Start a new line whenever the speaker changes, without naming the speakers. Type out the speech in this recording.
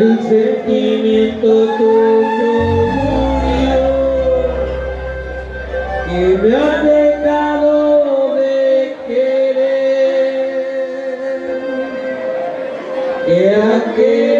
el sentimiento tuyo murió, que me ha dejado de querer, que aquel